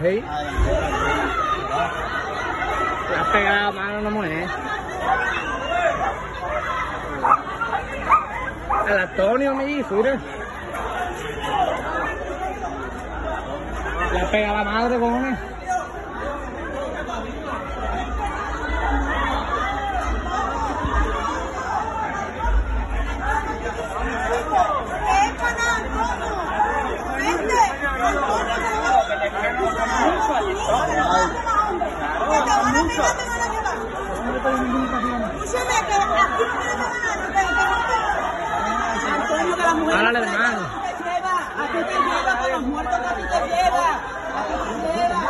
Sí. Le has pegado mano a una mujer. Al Antonio mellizo, mira. Le has pegado la madre, cojones. La hermano. A ti te lleva, con los muertos que a ti te lleva. A ti te lleva.